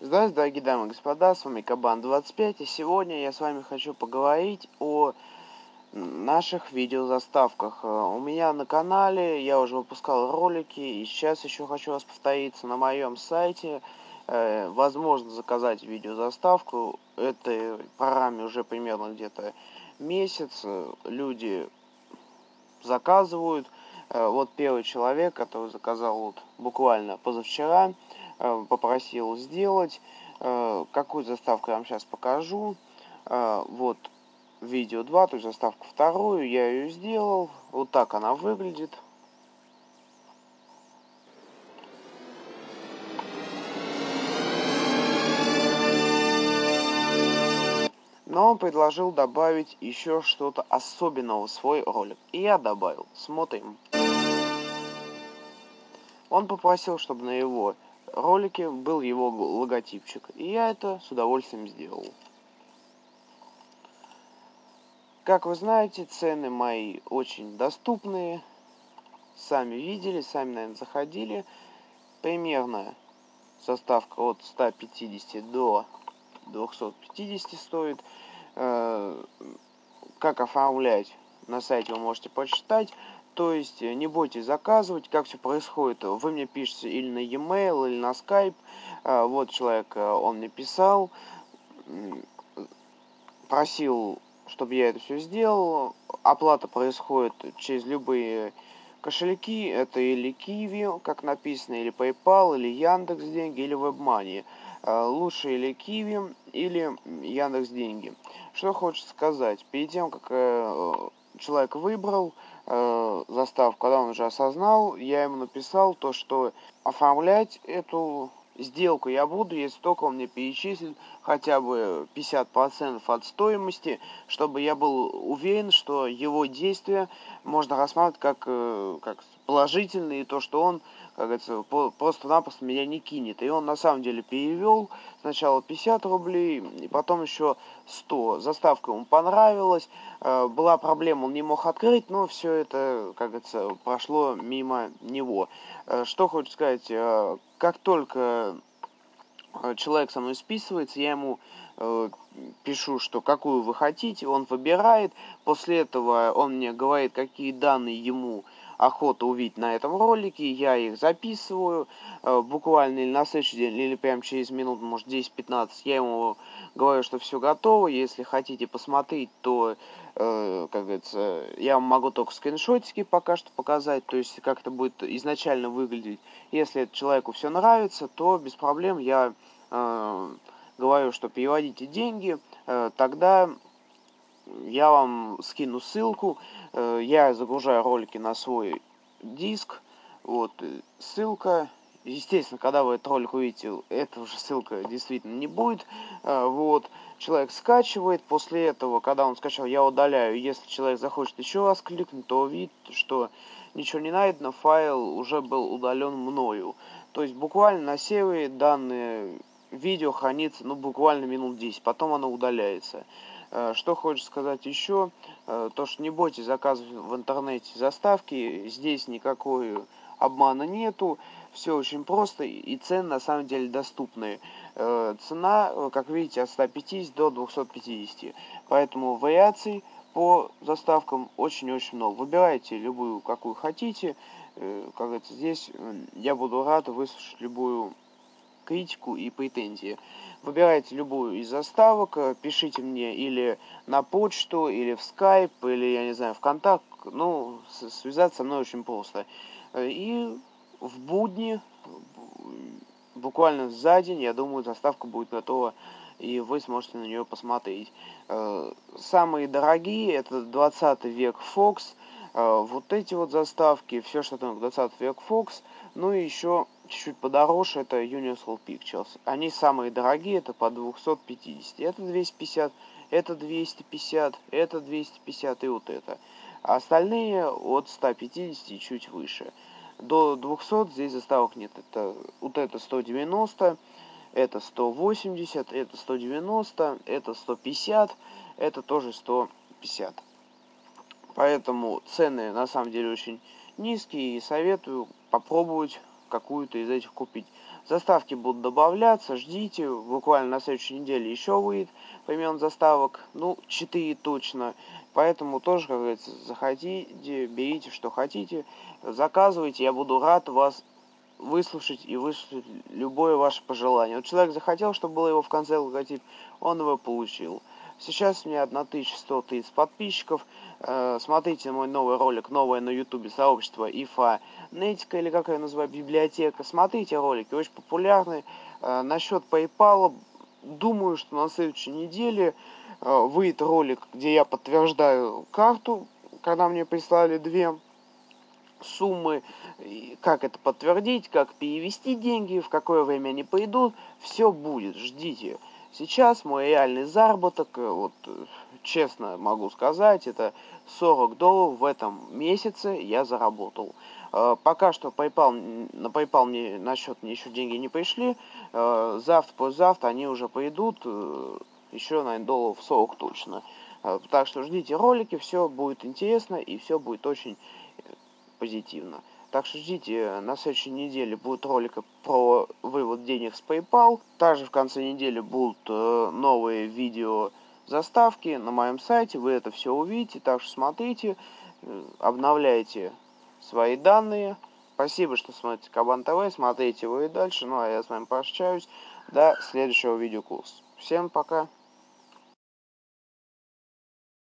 Здравствуйте, дорогие дамы и господа, с вами Кабан25, и сегодня я с вами хочу поговорить о наших видеозаставках. Э, у меня на канале я уже выпускал ролики, и сейчас еще хочу вас повториться на моем сайте. Э, возможно заказать видеозаставку, этой программе уже примерно где-то месяц, люди заказывают. Э, вот первый человек, который заказал вот буквально позавчера, Э, попросил сделать. Э, какую заставку я вам сейчас покажу. Э, вот видео 2, то есть заставку вторую, я ее сделал. Вот так она выглядит. Но он предложил добавить еще что-то особенного в свой ролик. И я добавил. Смотрим. Он попросил, чтобы на его ролике был его логотипчик. И я это с удовольствием сделал. Как вы знаете, цены мои очень доступные. Сами видели, сами, наверное, заходили. Примерно составка от 150 до 250 стоит. Э, как оформлять на сайте вы можете почитать. То есть э, не бойтесь заказывать, как все происходит. Вы мне пишете или на e-mail, или на Skype. А, вот человек, э, он мне писал, просил, чтобы я это все сделал. Оплата происходит через любые кошельки. Это или Kiwi, как написано, или PayPal, или Яндекс Деньги, или WebMoney. А, лучше или Kiwi, или Яндекс Деньги. Что хочется сказать. Перед тем, как э, человек выбрал э, заставку, когда он уже осознал, я ему написал то, что оформлять эту сделку я буду, если только он мне перечислит хотя бы 50% от стоимости, чтобы я был уверен, что его действия можно рассматривать как, э, как положительные, и то, что он как говорится, просто-напросто меня не кинет. И он на самом деле перевел сначала 50 рублей, и потом еще 100. Заставка ему понравилась. Э, была проблема, он не мог открыть, но все это, как говорится, прошло мимо него. Э, что хочу сказать, как только человек со мной списывается, я ему пишу, что какую вы хотите, он выбирает, после этого он мне говорит, какие данные ему охота увидеть на этом ролике, я их записываю, э, буквально или на следующий день, или прямо через минут, может 10-15, я ему говорю, что все готово, если хотите посмотреть, то, э, как говорится, я вам могу только скриншотики пока что показать, то есть как это будет изначально выглядеть. Если человеку все нравится, то без проблем. Я э, говорю, что переводите деньги, э, тогда я вам скину ссылку. Э, я загружаю ролики на свой диск. Вот, э, ссылка. Естественно, когда вы этот ролик увидите, эта уже ссылка действительно не будет. Э, вот, человек скачивает. После этого, когда он скачал, я удаляю. Если человек захочет еще раз кликнуть, то увидит, что ничего не найдено, файл уже был удален мною. То есть буквально на сервере данное видео хранится, ну, буквально минут 10, потом оно удаляется. Э, что хочешь сказать еще, э, то что не бойтесь заказывать в интернете заставки, здесь никакой обмана нету, все очень просто и цены на самом деле доступные. Э, цена, как видите, от 150 до 250, поэтому вариаций по заставкам очень-очень много. Выбирайте любую, какую хотите, как говорится, здесь я буду рад выслушать любую критику и претензии. Выбирайте любую из заставок, э, пишите мне или на почту, или в скайп, или, я не знаю, в контакт. Ну, связаться со мной очень просто. Э, и в будни, буквально за день, я думаю, заставка будет готова, и вы сможете на нее посмотреть. Э, самые дорогие, это 20 век Fox, вот эти вот заставки, все, что там 20 век Fox, ну и еще чуть-чуть подороже, это Universal Pictures. Они самые дорогие, это по 250. Это 250, это 250, это 250 и вот это. А остальные от 150 и чуть выше. До 200 здесь заставок нет. Это вот это 190, это 180, это 190, это 150, это тоже 150. Поэтому цены на самом деле очень низкие и советую попробовать какую-то из этих купить. Заставки будут добавляться, ждите, буквально на следующей неделе еще выйдет помимо заставок, ну, 4 точно. Поэтому тоже, как говорится, заходите, берите, что хотите, заказывайте, я буду рад вас выслушать и выслушать любое ваше пожелание. Вот человек захотел, чтобы было его в конце логотип, он его получил. Сейчас у меня 1130 подписчиков. Э, смотрите мой новый ролик, новое на ютубе сообщество ИФА Нетика, или как я называю, библиотека. Смотрите ролики, очень популярные. Э, насчет PayPal, думаю, что на следующей неделе э, выйдет ролик, где я подтверждаю карту, когда мне прислали две суммы, как это подтвердить, как перевести деньги, в какое время они пойдут, все будет, ждите. Сейчас мой реальный заработок, э, вот честно могу сказать, это 40 долларов в этом месяце я заработал. Э, пока что PayPal, на PayPal мне на счет мне еще деньги не пришли. Э, завтра, послезавтра они уже пойдут, еще, наверное, долларов 40 точно. Так что ждите ролики, все будет интересно и все будет очень позитивно. Так что ждите, на следующей неделе будет ролик про вывод денег с PayPal. Также в конце недели будут э, новые видео заставки на моем сайте. Вы это все увидите, так что смотрите, э, обновляйте свои данные. Спасибо, что смотрите Кабан ТВ, смотрите его и дальше. Ну а я с вами прощаюсь. До следующего видеокурса. Всем пока.